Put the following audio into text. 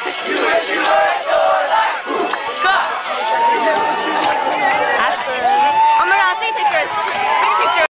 Awesome. I'm gonna take pictures.